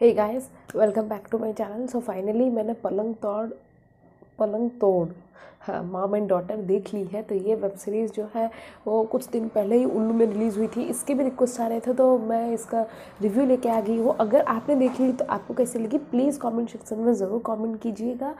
Hey guys welcome back to my channel so finally मैंने पलंग तोड़ पलंग तोड़ हाँ माम एंड डॉटर देख ली है। तो ये वेब सीरीज़ जो है, वो कुछ दिन पहले ही उल्लू में रिलीज़ हुई थी। इसके भी रिक्वेस्ट आ रहे थे तो मैं इसका रिव्यू लेके आ गई हूँ। अगर आपने देख ली तो आपको कैसी लगी? प्लीज़ कमेंट सेक्शन में ज़रूर कमेंट कीजिएगा।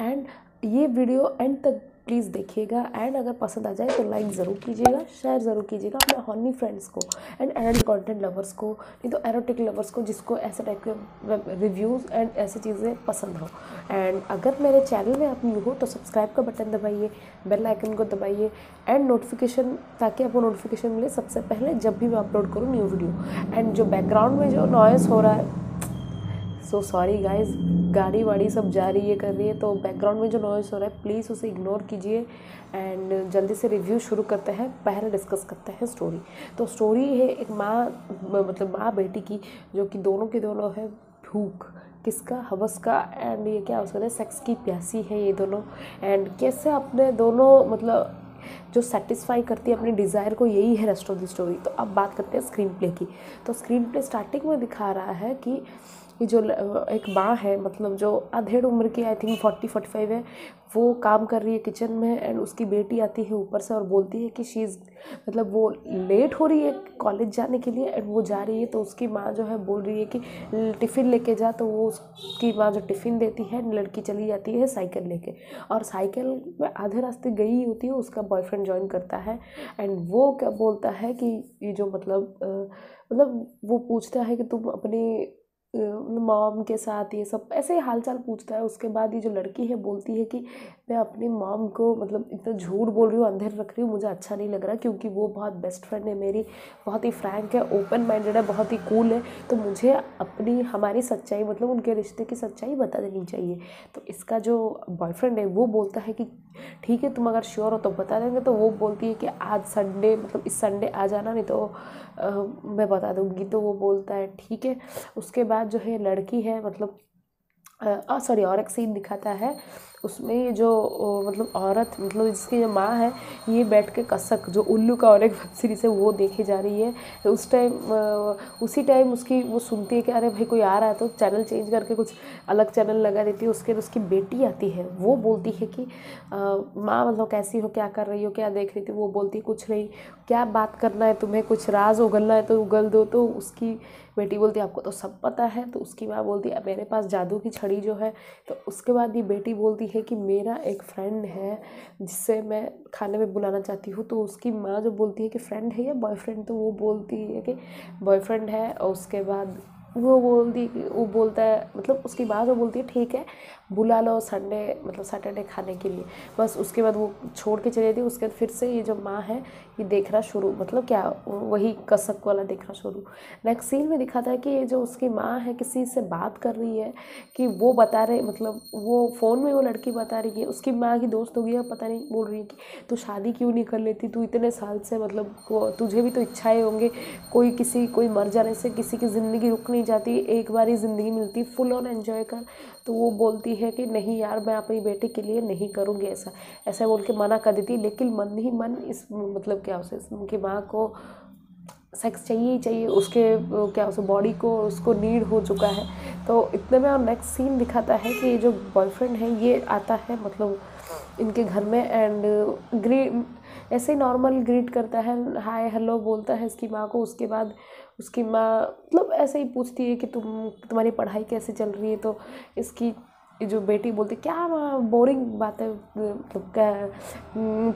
एंड ये वीडियो एंड तक प्लीज़ देखिएगा एंड अगर पसंद आ जाए तो लाइक ज़रूर कीजिएगा, शेयर ज़रूर कीजिएगा अपने हॉनी फ्रेंड्स को एंड एडल्ट कंटेंट लवर्स को, नहीं तो एरोटिक लवर्स को जिसको ऐसे टाइप के रिव्यूज़ एंड ऐसी चीज़ें पसंद हो। एंड अगर मेरे चैनल में आप न्यू हो तो सब्सक्राइब का बटन दबाइए बेल आइकन को दबाइए एंड नोटिफिकेशन ताकि आपको नोटिफिकेशन मिले सबसे पहले जब भी मैं अपलोड करूँ न्यू वीडियो एंड जो बैकग्राउंड में जो नॉइस हो रहा है सो सॉरी गाइज़ गाड़ी वाड़ी सब जा रही है, कर रही है तो बैकग्राउंड में जो नॉइस हो रहा है प्लीज़ उसे इग्नोर कीजिए एंड जल्दी से रिव्यू शुरू करते हैं, पहले डिस्कस करते हैं स्टोरी तो स्टोरी है एक माँ मतलब माँ बेटी की, जो कि दोनों के दोनों है, भूख, किसका, हवस का एंड ये क्या उसका सेक्स की प्यासी है ये दोनों. एंड कैसे अपने दोनों मतलब जो सेटिस्फाई करती है अपने डिज़ायर को, यही है रेस्ट ऑफ़ द स्टोरी तो अब बात करते हैं स्क्रीन प्ले की. तो स्क्रीन प्ले स्टार्टिंग में दिखा रहा है कि ये जो एक माँ है मतलब जो अधेड़ उम्र की I think forty forty five है, वो काम कर रही है किचन में एंड उसकी बेटी आती है ऊपर से और बोलती है कि शी इज़ मतलब वो लेट हो रही है कॉलेज जाने के लिए एंड वो जा रही है तो उसकी माँ जो है बोल रही है कि टिफ़िन लेके जा। तो वो उसकी माँ जो टिफ़िन देती है, लड़की चली जाती है साइकिल लेके और साइकिल में आधे रास्ते गई होती है, उसका बॉयफ्रेंड ज्वाइन करता है एंड वो क्या बोलता है कि, ये जो मतलब मतलब वो पूछता है कि तुम अपनी मॉम के साथ ये सब, ऐसे ही हाल चाल पूछता है। उसके बाद ये जो लड़की है बोलती है कि मैं अपनी मॉम को मतलब इतना झूठ बोल रही हूँ अंधेर रख रही हूँ मुझे अच्छा नहीं लग रहा क्योंकि वो बहुत बेस्ट फ्रेंड है मेरी बहुत ही फ्रैंक है ओपन माइंडेड है बहुत ही कूल है। तो मुझे अपनी हमारी सच्चाई मतलब उनके रिश्ते की सच्चाई बता देनी चाहिए। तो इसका जो बॉयफ्रेंड है वो बोलता है कि ठीक है तुम अगर श्योर हो तो बता देंगे। तो वो बोलती है कि आज संडे मतलब इस संडे आ जाना नहीं तो आ, मैं बता दूँगी। तो वो बोलता है ठीक है। उसके बाद जो है लड़की है मतलब सॉरी और एक सीन दिखाता है। उसमें जो मतलब औरत मतलब जिसकी जो माँ है, ये बैठ के कसक, जो उल्लू का और एक वेब सीरीज़ है, वो देखी जा रही है। उस टाइम उसी टाइम उसकी वो सुनती है कि अरे भाई कोई आ रहा है तो चैनल चेंज करके कुछ अलग चैनल लगा देती है। उसके उसकी बेटी आती है, वो बोलती है कि माँ मतलब कैसी हो, क्या कर रही हो, क्या देख रही थी? वो बोलती कुछ नहीं, क्या बात करना है, तुम्हें कुछ राज उगलना है तो उगल दो। तो उसकी बेटी बोलती आपको तो सब पता है। तो उसकी माँ बोलती है, मेरे पास जादू की छड़ी जो है तो उसके बाद ये बेटी बोलती है कि मेरा एक फ्रेंड है, जिससे मैं खाने में बुलाना चाहती हूँ। तो उसकी माँ जो बोलती है कि फ्रेंड है या बॉयफ्रेंड तो वो बोलती है कि बॉयफ्रेंड है। और उसके बाद वो बोलती, वो बोलता है मतलब उसकी माँ जो बोलती है, ठीक है। बुला लो संडे मतलब सैटरडे खाने के लिए। बस उसके बाद वो छोड़ के चले जाती उसके बाद फिर से ये जो माँ है, ये देखना शुरू मतलब क्या, वही कसक वाला देखना शुरू। नेक्स्ट सीन में दिखाता है कि ये जो उसकी माँ है, किसी से बात कर रही है, कि वो बता रहे मतलब वो फ़ोन में वो लड़की बता रही है। उसकी माँ की दोस्त होगी पता नहीं बोल रही है कि, तू शादी क्यों नहीं कर लेती? तू इतने साल से मतलब तुझे भी तो इच्छाएँ होंगे। कोई किसी, कोई मर जाने से किसी की ज़िंदगी रुक नहीं जाती। एक बार ही ज़िंदगी मिलती फुल ऑन एन्जॉय कर। तो वो बोलती है कि नहीं यार, मैं अपनी बेटे के लिए नहीं करूँगी ऐसा। ऐसा बोल के मना कर देती लेकिन मन ही मन इस मतलब क्या उसे, उनकी माँ को सेक्स चाहिए ही चाहिए, उसके, क्या उसे बॉडी को, उसको नीड हो चुका है। तो इतने में और नेक्स्ट सीन दिखाता है कि जो बॉयफ्रेंड है, ये आता है मतलब इनके घर में एंड ग्री ऐसे ही नॉर्मल ग्रीट करता है हाय हेलो बोलता है इसकी माँ को, उसके बाद उसकी माँ मतलब ऐसे ही पूछती है कि तुम, तुम्हारी पढ़ाई कैसे चल रही है तो इसकी जो बेटी बोलती, क्या बोरिंग बातें क्या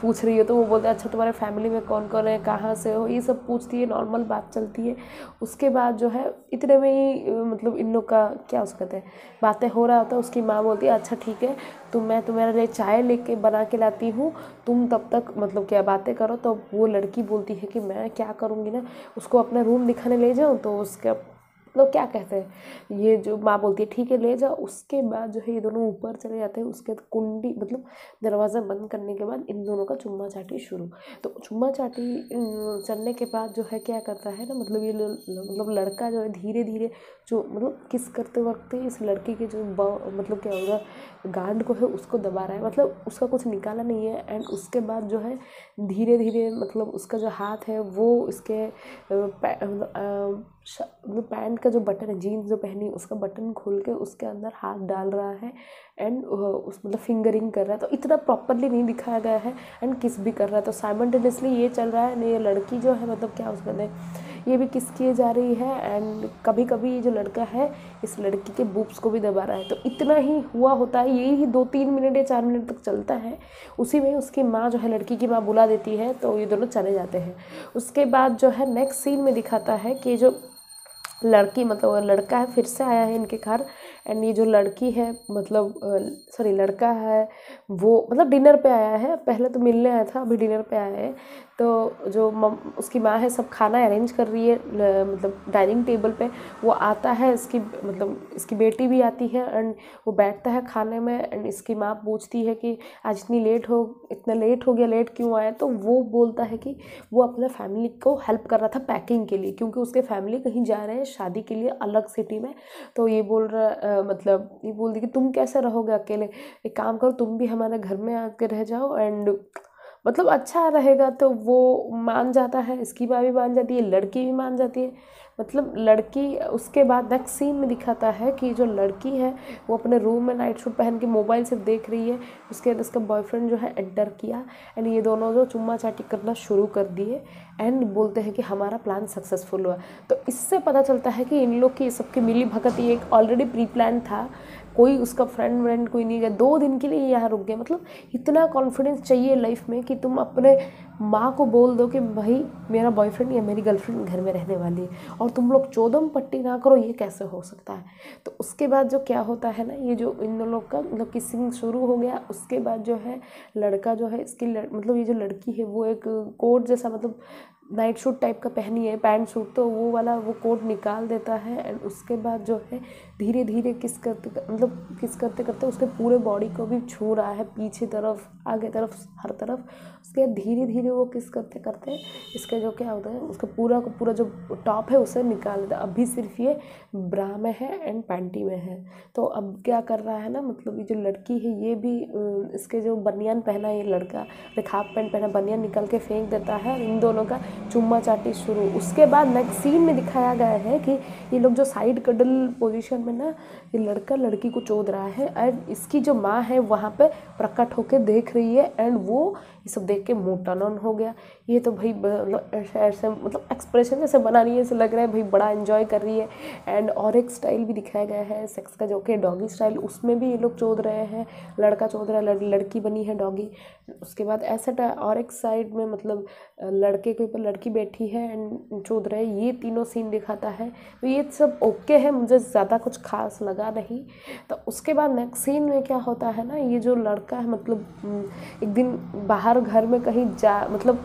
पूछ रही है? तो वो बोलते अच्छा तुम्हारे फैमिली में कौन कौन है? कहाँ से हो? ये सब पूछती है नॉर्मल बात चलती है। उसके बाद जो है, इतने में ही मतलब इन लोग का, क्या उसको कहते हैं, बातें हो रहा होता है, उसकी माँ बोलती है अच्छा ठीक है तो मैं तुम्हारे लिए चाय लेके बना के लाती हूँ, तुम तब तक मतलब क्या बातें करो। तो वो लड़की बोलती है कि, मैं क्या करूँगी ना, उसको अपना रूम दिखाने ले जाऊँ? तो उसका मतलब क्या कहते हैं? ये जो माँ बोलती है, ठीक है, ले जाओ। उसके बाद जो है, ये दोनों ऊपर चले जाते हैं। उसके बाद कुंडी मतलब दरवाज़ा बंद करने के बाद इन दोनों का चुम्मा चाटी शुरू। तो चुम्मा चाटी चलने के बाद जो है, क्या करता है ना मतलब ये मतलब लड़का जो है धीरे धीरे जो मतलब किस करते वक्त इस लड़की के जो मतलब क्या होगा, गांड को है उसको दबा रहा है। मतलब उसका कुछ निकाला नहीं है एंड उसके बाद जो है धीरे धीरे मतलब उसका जो हाथ है वो इसके मतलब पैंट का जो बटन है, जीन्स जो पहनी, उसका बटन खोल के उसके अंदर हाथ डाल रहा है एंड उस मतलब फिंगरिंग कर रहा है। तो इतना प्रॉपरली नहीं दिखाया गया है एंड किस भी कर रहा है। तो साइमल्टेनियसली ये चल रहा है, नहीं, ये लड़की जो है मतलब क्या उसमें ये भी किस किए जा रही है एंड कभी कभी ये जो लड़का है, इस लड़की के बूब्स को भी दबा रहा है। तो इतना ही हुआ होता है, यही ही दो तीन मिनट या चार मिनट तक चलता है। उसी में उसकी माँ जो है, लड़की की माँ बुला देती है तो ये दोनों चले जाते हैं। उसके बाद जो है नेक्स्ट सीन में दिखाता है कि जो लड़की मतलब लड़का है, फिर से आया है इनके घर एंड ये जो लड़की है मतलब सॉरी लड़का है, वो मतलब डिनर पे आया है। पहले तो मिलने आया था, अभी डिनर पे आया है। तो जो मम, उसकी माँ है, सब खाना अरेंज कर रही है मतलब डाइनिंग टेबल पे। वो आता है, इसकी मतलब इसकी बेटी भी आती है एंड वो बैठता है खाने में एंड इसकी माँ पूछती है कि, आज इतनी लेट हो, इतना लेट हो गया लेट क्यों आया? तो वो बोलता है कि, वो अपने फैमिली को हेल्प कर रहा था पैकिंग के लिए, क्योंकि उसके फैमिली कहीं जा रहे हैं शादी के लिए अलग सिटी में। तो ये बोल रहा मतलब ये बोल दी कि तुम कैसे रहोगे अकेले? एक काम करो, तुम भी हमारे घर में आके रह जाओ एंड मतलब अच्छा रहेगा तो वो मान जाता है, इसकी माँ भी मान जाती है, लड़की भी मान जाती है। मतलब लड़की उसके बाद नेक्स्ट सीन में दिखाता है कि जो लड़की है, वो अपने रूम में नाइट सूट पहन के मोबाइल सिर्फ़ देख रही है। उसके बाद उसका बॉयफ्रेंड जो है एंटर किया एंड ये दोनों जो चुम्मा चाटी करना शुरू कर दिए एंड बोलते हैं कि हमारा प्लान सक्सेसफुल हुआ। तो इससे पता चलता है कि इन लोग की सबकी मिली भगत ये एक ऑलरेडी प्री प्लान था कोई उसका फ्रेंड व्रेंड कोई नहीं गया। दो दिन के लिए यहाँ रुक गया मतलब इतना कॉन्फिडेंस चाहिए लाइफ में कि तुम अपने माँ को बोल दो कि भाई, मेरा बॉयफ्रेंड या मेरी गर्लफ्रेंड घर में रहने वाली है और तुम लोग चौदम पट्टी ना करो, ये कैसे हो सकता है? तो उसके बाद जो क्या होता है ना, ये जो इन लोग का मतलब किसिंग शुरू हो गया, उसके बाद जो है लड़का जो है, इसकी मतलब ये जो लड़की है, वो एक कोर्ट जैसा मतलब नाइट सूट टाइप का पहनी है, पैंट सूट तो वो वाला वो कोट निकाल देता है एंड उसके बाद जो है धीरे धीरे किस करते मतलब किस करते करते उसके पूरे बॉडी को भी छू रहा है, पीछे तरफ़, आगे तरफ़, हर तरफ़। उसके बाद धीरे धीरे वो किस करते करते इसका जो क्या होता है, उसका पूरा का पूरा जो टॉप है उसे निकाल देता है। अभी सिर्फ़ ये ब्रा में है एंड पैंटी में है। तो अब क्या कर रहा है ना मतलब ये जो लड़की है, ये भी इसके जो बनियान पहना है, ये लड़का हाफ़ पैंट पहना, बनियान निकाल के फेंक देता है इन दोनों का चुम्मा चाटी शुरू। उसके बाद नेक्स्ट सीन में दिखाया गया है कि ये लोग जो साइड कडल पोजीशन में ना, ये लड़का लड़की को चोद रहा है एंड इसकी जो माँ है वहाँ पे प्रकट होकर देख रही है एंड वो ये सब देख के मुँह टर्न ऑन हो गया। ये तो भाई मतलब ऐसे ऐसे मतलब एक्सप्रेशन जैसे बना रही है, ऐसे लग रहा है भाई बड़ा इन्जॉय कर रही है। एंड और एक स्टाइल भी दिखाया गया है सेक्स का जो कि डॉगी स्टाइल उसमें भी ये लोग चोद रहे हैं। लड़का चोद रहा है लड़की बनी है डॉगी उसके बाद ऐसा और एक साइड में मतलब लड़के के ऊपर लड़की बैठी है एंड चोद रहे ये तीनों सीन दिखाता है। तो ये सब ओके है, मुझे ज़्यादा कुछ खास लगा नहीं। तो उसके बाद नेक्स्ट सीन में क्या होता है ना, ये जो लड़का है मतलब एक दिन बाहर घर में कहीं जा मतलब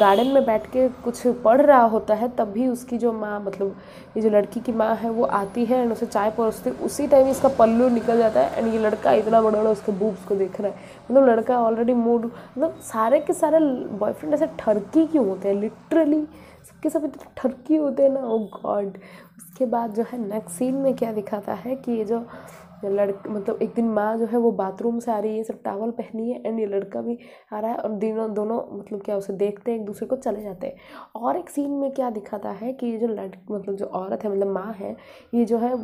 गार्डन में बैठ के कुछ पढ़ रहा होता है तब भी उसकी जो माँ मतलब ये जो लड़की की माँ है, वो आती है एंड उसे चाय परोसती, उसी टाइम इसका पल्लू निकल जाता है एंड ये लड़का इतना बड़ा बड़ा उसके बूब्स को देख रहा है। मतलब लड़का ऑलरेडी मूड मतलब सारे के सारे बॉयफ्रेंड ऐसे ठरकी क्यों होते हैं? लिटरली सबके सब इतने ठरकी होते हैं ना ओ oh गॉड उसके बाद जो है नेक्स्ट सीन में क्या दिखाता है कि ये जो लड़क मतलब एक दिन माँ जो है, वो बाथरूम से आ रही है सब टावल पहनी है एंड ये लड़का भी आ रहा है, और दिनों, दोनों मतलब क्या उसे देखते हैं, एक दूसरे को चले जाते हैं। और एक सीन में क्या दिखाता है कि ये जो लड़ मतलब जो औरत है मतलब माँ है, ये जो है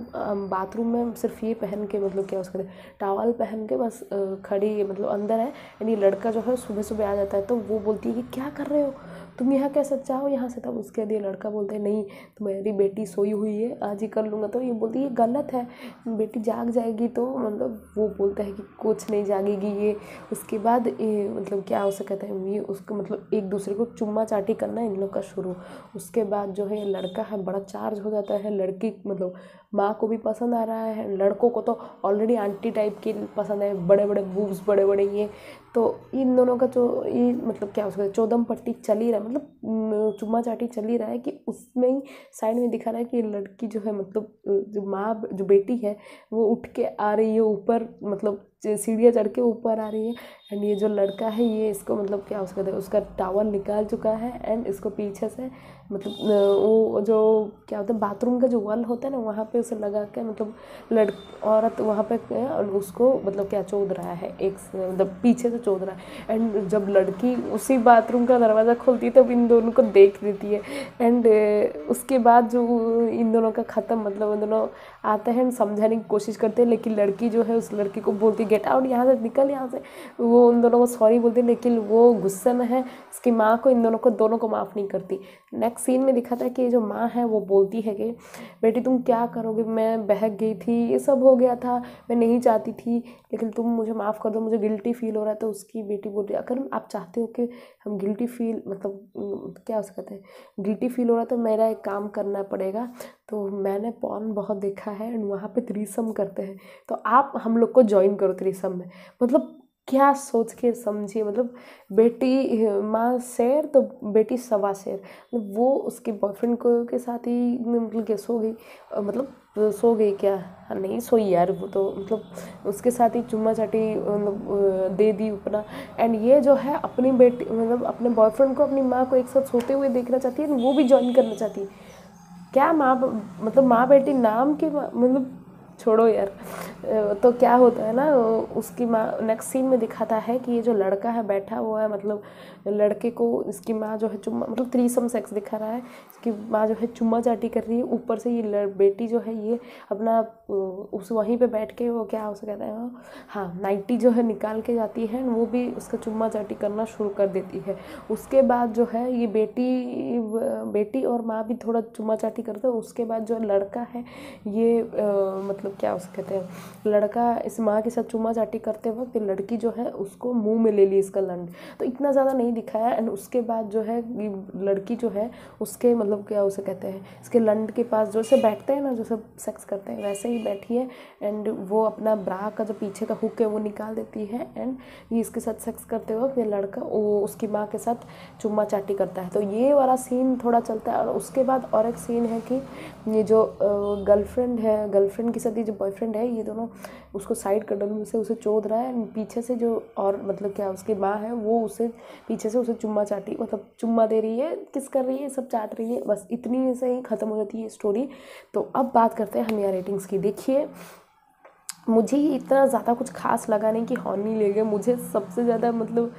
बाथरूम में सिर्फ़ ये पहन के मतलब क्या उसके टावल पहन के बस खड़ी मतलब अंदर है एंड ये लड़का जो है सुबह सुबह आ जाता है तो वो बोलती है कि क्या कर रहे हो? तुम यहाँ कैसे चाहो, यहाँ से तब उसके ये लड़का बोलते हैं, नहीं, तुम्हारी बेटी सोई हुई है, आज ही कर लूँगा। तो ये बोलती है, ये गलत है, बेटी जाग जाएगी तो मतलब वो बोलता है कि कुछ नहीं जागेगी ये। उसके बाद ये मतलब क्या हो सकता है, ये उसको मतलब एक दूसरे को चुम्मा चाटी करना इन लोग का शुरू। उसके बाद जो है, लड़का है, बड़ा चार्ज हो जाता है, लड़की मतलब माँ को भी पसंद आ रहा है, लड़कों को तो ऑलरेडी आंटी टाइप की पसंद है बड़े बड़े बूब्स बड़े बड़े ये। तो इन दोनों का जो ये मतलब क्या उसका चौदम पट्टी चल ही रहा है मतलब चुम्मा चाटी चल ही रहा है कि उसमें ही साइड में दिखा रहा है कि लड़की जो है मतलब जो माँ, जो बेटी है, वो उठ के आ रही है ऊपर मतलब सीढ़ियाँ चढ़ के ऊपर आ रही है। एंड ये जो लड़का है, ये इसको मतलब क्या उसका उसका टावर निकाल चुका है एंड इसको पीछे से मतलब वो जो क्या होता है बाथरूम का जो वॉल होता है ना, वहाँ पे उसे लगा के मतलब लड़ औरत वहाँ पे और उसको मतलब क्या चोद रहा है, एक मतलब पीछे से चोद रहा है। एंड जब लड़की उसी बाथरूम का दरवाज़ा खोलती है, तब इन दोनों को देख देती है। एंड उसके बाद जो इन दोनों का ख़त्म मतलब उन दोनों आते हैं समझाने की कोशिश करते हैं, लेकिन लड़की जो है, उस लड़की को बोलती गेट आउट यहाँ से निकल, यहाँ से। वो उन दोनों को सॉरी बोलती लेकिन वो गुस्से में है। उसकी माँ को, इन दोनों को दोनों को माफ़ नहीं करती। नेक्स्ट सीन में दिखाता है कि जो माँ है, वो बोलती है कि, बेटी, तुम क्या करोगे? मैं बहक गई थी। ये सब हो गया था। मैं नहीं चाहती थी, लेकिन तुम मुझे माफ़ कर दो। मुझे गिल्टी फील हो रहा है। तो उसकी बेटी बोल रही अगर आप चाहते हो कि हम गिल्टी फील मतलब क्या हो सकते हैं? गिल्टी फील हो रहा है तो मेरा एक काम करना पड़ेगा। तो मैंने पॉन बहुत देखा है एंड वहाँ पे थ्रीसम करते हैं। तो आप, हम लोग को ज्वाइन करो थ्रीसम में। मतलब क्या सोच के समझिए मतलब बेटी, माँ शेर तो बेटी सवा शेर। वो उसके बॉयफ्रेंड को के साथ ही मतलब क्या सो गई। मतलब सो गई क्या? नहीं, सोई यार वो तो मतलब उसके साथ ही चुम्मा चाटी मतलब दे दी अपना। एंड ये जो है, अपनी बेटी मतलब अपने बॉयफ्रेंड को, अपनी माँ को एक साथ सोते हुए देखना चाहती है वो भी ज्वाइन करना चाहती है। क्या माँ मतलब माँ बेटी नाम के मतलब छोड़ो यार। तो क्या होता है ना उसकी माँ नेक्स्ट सीन में दिखाता है कि ये जो लड़का है बैठा हुआ है मतलब लड़के को इसकी माँ जो है चुम्मा मतलब थ्रीसम सेक्स दिखा रहा है इसकी माँ जो है चुम्मा चाटी कर रही है ऊपर से ये बेटी जो है ये अपना उस वहीं पे बैठ के वो क्या उसे कहते हैं हाँ नाइटी जो है निकाल के जाती है वो भी उसका चुम्मा चाटी करना शुरू कर देती है। उसके बाद जो है ये बेटी बेटी और माँ भी थोड़ा चुम्मा चाटी करते हैं उसके बाद जो लड़का है ये आ, मतलब क्या उसे कहते हैं, लड़का इस माँ के साथ चुमा चाटी करते वक्त लड़की जो है उसको मुँह में ले ली इसका लंड। तो इतना ज़्यादा नहीं दिखाया एंड उसके बाद जो है लड़की जो है उसके मतलब क्या उसे कहते हैं, इसके लंड के पास जो से बैठते हैं ना, जो सब सेक्स करते हैं, वैसे ही बैठी है एंड वो अपना ब्रा का जो पीछे का हुक है वो निकाल देती है एंड ये इसके साथ सेक्स करते वक्त ये लड़का वो उसकी माँ के साथ चुम्मा चाटी करता है। तो ये वाला सीन थोड़ा चलता है और उसके बाद और एक सीन है कि ये जो गर्लफ्रेंड है गर्लफ्रेंड के साथ ये जो बॉयफ्रेंड है, ये दोनों उसको साइड कर से उसे चोद रहा है एंड पीछे से जो और मतलब क्या उसकी माँ है, वो उसे पीछे से उसे चुम्मा चाटी मतलब चुम्मा दे रही है किस कर रही है, सब चाट रही है, बस इतनी से ही ख़त्म हो जाती है स्टोरी तो अब बात करते हैं हम यहाँ रेटिंग्स की। देखिए, मुझे ये इतना ज़्यादा कुछ खास लगा नहीं कि हॉर्नी ले गए, मुझे सबसे ज़्यादा मतलब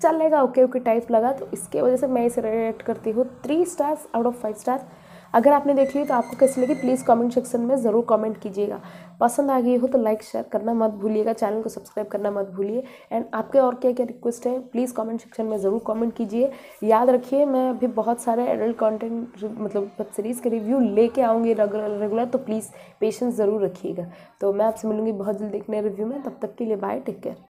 चलेगा ओके ओके टाइप लगा तो इसके वजह से मैं इसे रेट करती हूँ। Three stars out of five star अगर आपने देख ली तो आपको कैसी लगी प्लीज़ कमेंट सेक्शन में ज़रूर कमेंट कीजिएगा। पसंद आ गई हो तो लाइक शेयर करना मत भूलिएगा चैनल को सब्सक्राइब करना मत भूलिए। एंड आपके और क्या क्या रिक्वेस्ट है प्लीज़ कमेंट सेक्शन में ज़रूर कमेंट कीजिए। याद रखिए, मैं अभी बहुत सारे एडल्ट कंटेंट मतलब वेब सीरीज़ के रिव्यू लेके आऊँगी रेगुलर तो प्लीज़ पेशेंस ज़रूर रखिएगा। तो मैं आपसे मिलूँगी बहुत जल्द देखने रिव्यू में, तब तक के लिए बाय टेक केयर